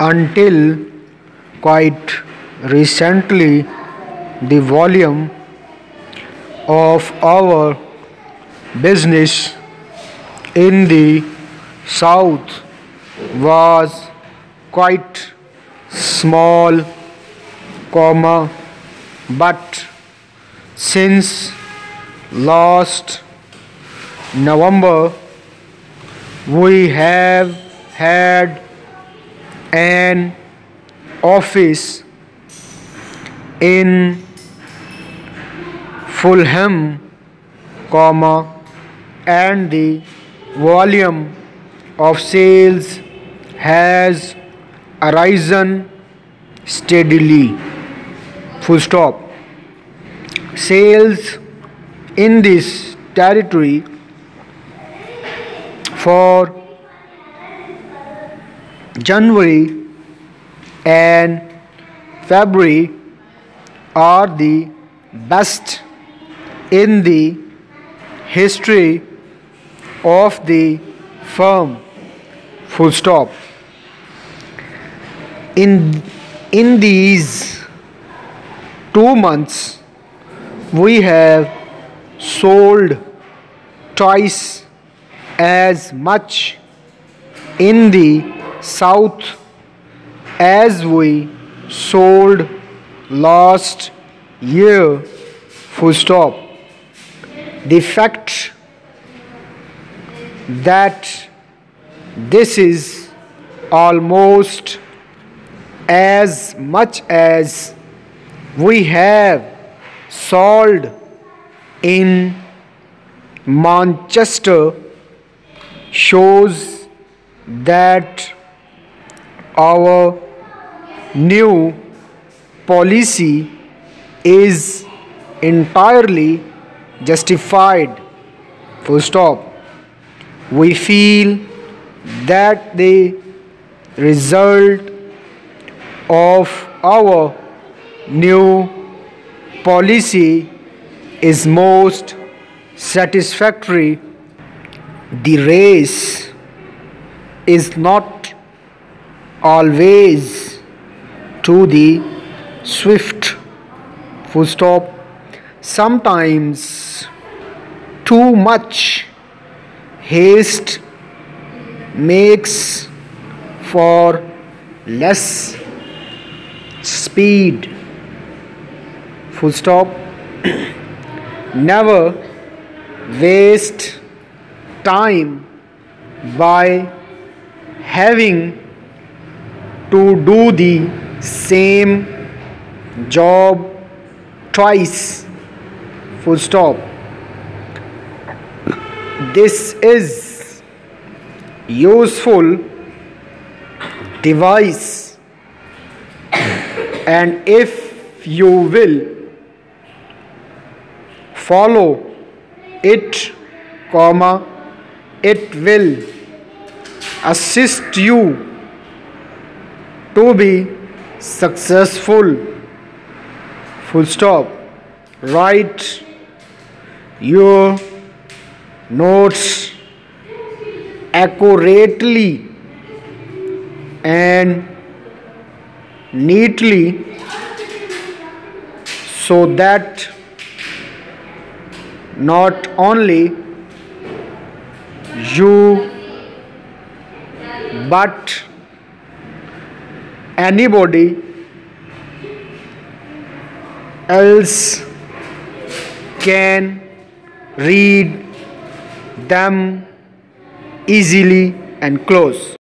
until quite recently the volume of our business in the south was quite small comma but since last November we have had an office in Fulham, comma, and the volume of sales has arisen steadily. Full stop. Sales in this territory for January and February are the best in the history of the firm. Full stop. In, in these two months, we have sold twice as much in the south as we sold last year full stop. The fact that this is almost as much as we have sold in Manchester shows that our new policy is entirely justified. Full stop. We feel that the result of our new policy is most satisfactory. The race is not always to the swift. Full stop. Sometimes too much haste makes for less speed full stop never waste time by having to do the same job twice. Full stop. This is useful device. And if you will follow it comma it will assist you to be successful full stop write your notes accurately and neatly so that not only you but anybody else can read them easily and close